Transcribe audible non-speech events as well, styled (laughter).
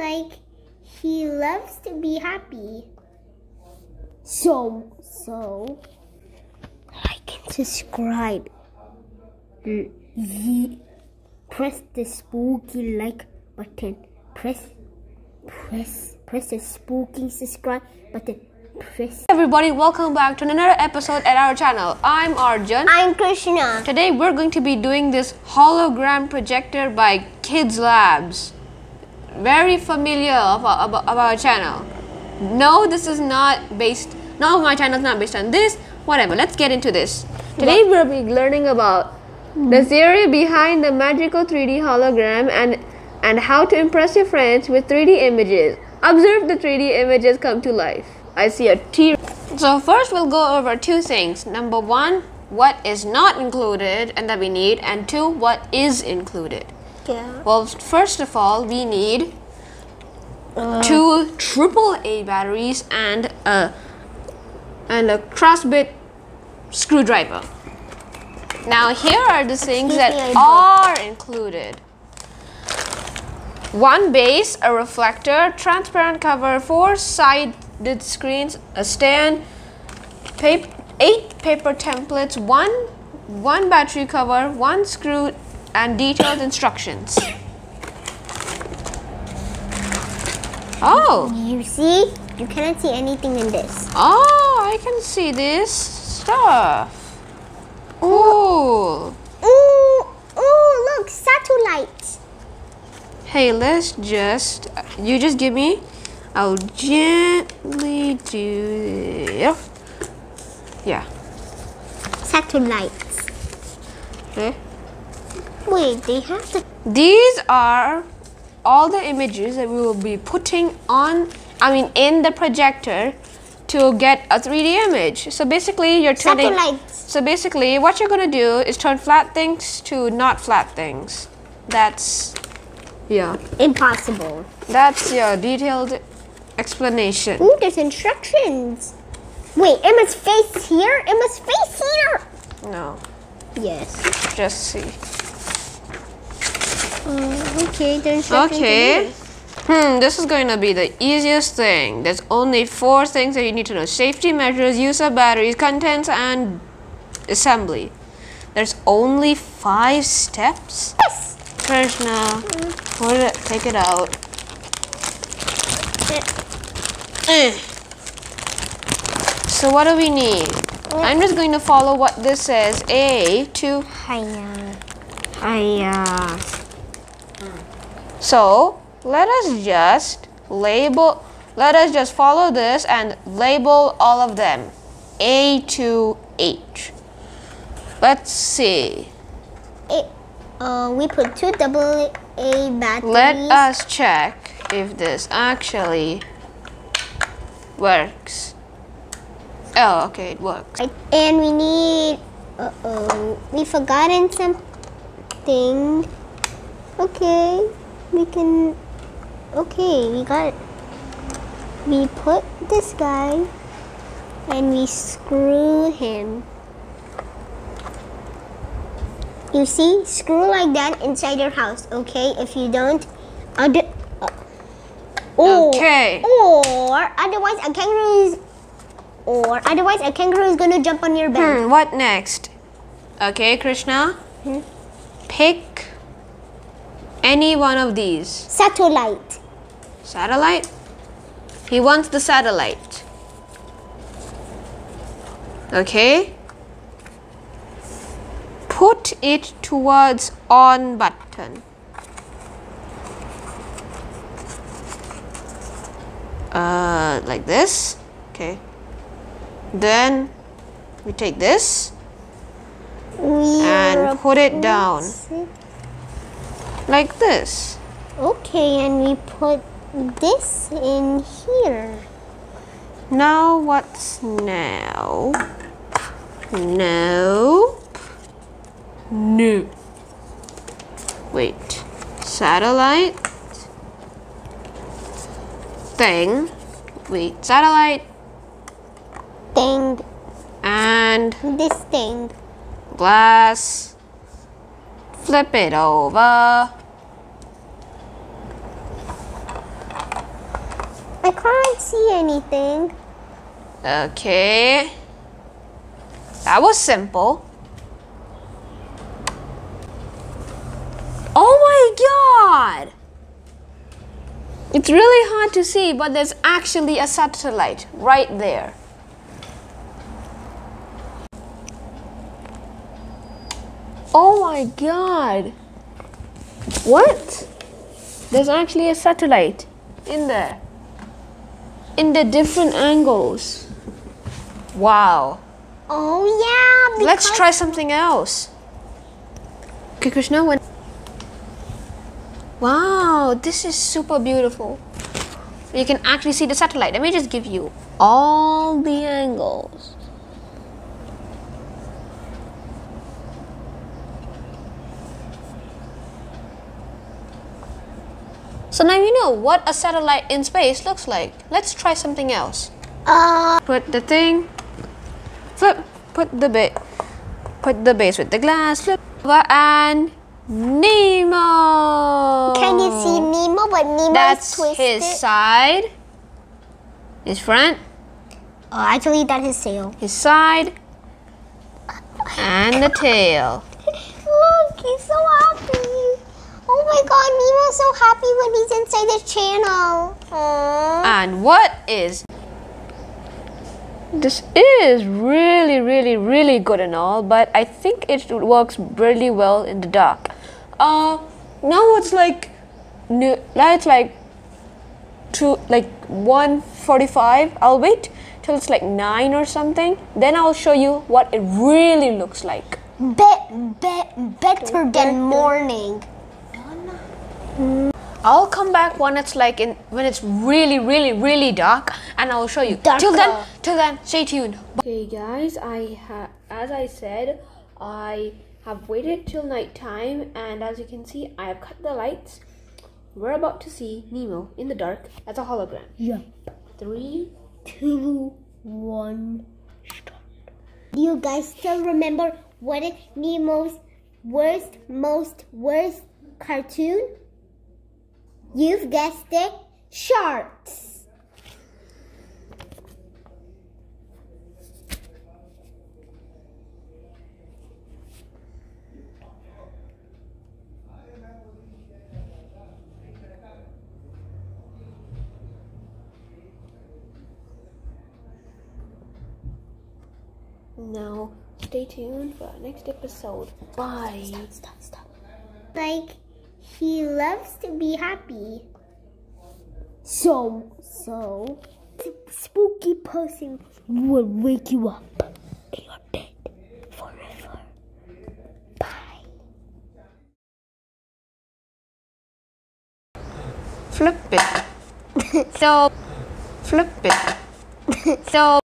like he loves to be happy. So, so, like and subscribe. Mm, ye- Press the spooky like button. Press, press, press the spooky subscribe button. Press. everybody welcome back to another episode at our channel i'm arjun I'm Krishna. today we're going to be doing this hologram projector by kids labs very familiar of our, of our- of our channel. No this is not based no my channel is not based on this. Whatever let's get into this. Today we'll be learning about the theory behind the magical 3d hologram and and how to impress your friends with 3d images. Observe the 3d images come to life. I see a t. So first we'll go over two things. Number one what is not included and that we need and two what is included Yeah. well, first of all, we need two triple A batteries and a and a crossbit screwdriver. Now here are the things that are included. One base, a reflector, transparent cover, four sided screens, a stand, pap- eight paper templates, one one battery cover, one screw, and detailed instructions. Oh, You see? You cannot see anything in this. oh, I can see this stuff. Cool. Ooh, ooh, look, satellite. Hey, let's just, you just give me, I'll gently do this. Yeah. Satellites. Okay. Wait, they have to. These are all the images that we will be putting on, I mean, in the projector to get a 3D image. So basically, you're turning. Satellites. So basically, what you're gonna do is turn flat things to not flat things. That's, yeah, Impossible. that's your detailed explanation. Ooh, there's instructions. Wait, Emma's face here? Emma's face here. No, Yes. just see. Uh, okay, the instructions. are Okay. Hmm, this is going to be the easiest thing. There's only four things that you need to know safety measures, use of batteries, contents, and assembly. There's only five steps? Yes. Krishna, put it, take it out. So, what do we need? I'm just going to follow what this says A to Hiya. Hiya. So let us just label, let us just follow this and label all of them A to H. Let's see. It, uh, we put two double A batteries. Let us check if this actually works. Oh, okay, it works. And we need. Uh oh. We forgotten something. Okay. We can. Okay, we got it. We put this guy and we screw him. You see? Screw like that inside your house, okay? If you don't, other. Uh, or, Okay. Or otherwise, a kangaroo is. Or otherwise, a kangaroo is gonna jump on your bed. Hmm, what next? Okay, Krishna. Hmm. Pick any one of these. Satellite. Satellite? He wants the satellite. Okay. Put it towards on button. Uh, like this. Okay. Then we take this We and put it down put- like this. Okay, and we put this in here. Now what's now? No. No. Wait. Satellite thing. Wait, satellite Thing. and This thing. glass. Flip it over. I can't see anything. Okay. That was simple. Oh my god! It's really hard to see, but there's actually a satellite right there. Oh my god! What? There's actually a satellite in there. In the different angles. Wow. Oh yeah. Let's try something else. Okay, Krishna, when. Wow, this is super beautiful. You can actually see the satellite. Let me just give you all the angles. So now you know what a satellite in space looks like. Let's try something else. Uh, Put the thing, flip, put the bit, put the base with the glass, flip, and Nemo. can you see Nemo? But Nemo's That's twisted. his side, his front, Oh, actually, that's his tail. his side, and the tail. (laughs) Look, he's so happy. Oh my God, Nemo's so happy when he's inside the channel. Aww. And what is this is really, really, really good and all, but I think it works really well in the dark. Uh, now it's like, no, now it's like two, like one forty-five. I'll wait till it's like nine or something. Then I'll show you what it really looks like. Bet, bet, better than morning. I'll come back when it's like in when it's really, really, really dark, and I'll show you. Till then, till then, stay tuned. Okay, guys, I have, as I said, I have waited till night time, and as you can see, I have cut the lights. We're about to see Nemo in the dark as a hologram. Yeah. Three, two, one. Two, one, start. Do you guys still remember what is Nemo's worst, most worst cartoon? You've guessed it, sharks. Now, stay tuned for our next episode. Bye. Stop, stop. Like, he loves to be happy. So, so, spooky person will wake you up and you're dead forever. Bye. Flip it. so, flip it. So.